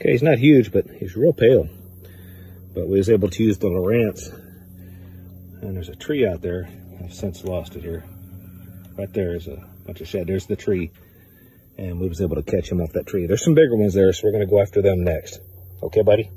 Okay, he's not huge, but he's real pale. But we was able to use the Lowrance. And there's a tree out there. I've since lost it here. Right there is a bunch of shed. There's the tree. And we was able to catch him off that tree. There's some bigger ones there, so we're going to go after them next. Okay, buddy?